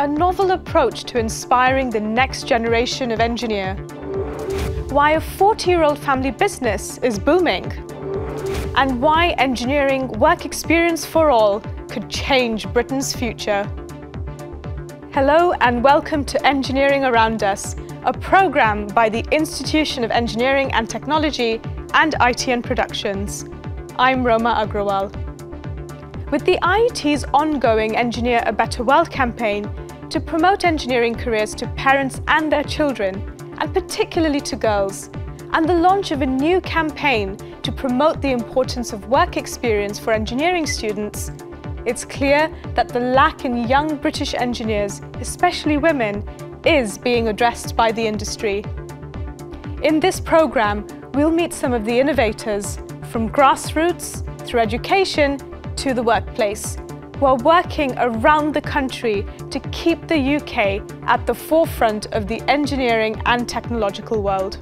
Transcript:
a novel approach to inspiring the next generation of engineer. Why a 40-year-old family business is booming. And why engineering work experience for all could change Britain's future. Hello and welcome to Engineering Around Us, a programme by the Institution of Engineering and Technology and ITN Productions. I'm Roma Agrawal. With the IET's ongoing Engineer a Better World campaign, to promote engineering careers to parents and their children, and particularly to girls, and the launch of a new campaign to promote the importance of work experience for engineering students, it's clear that the lack in young British engineers, especially women, is being addressed by the industry. In this programme, we'll meet some of the innovators, from grassroots, through education, to the workplace, who are working around the country to keep the UK at the forefront of the engineering and technological world.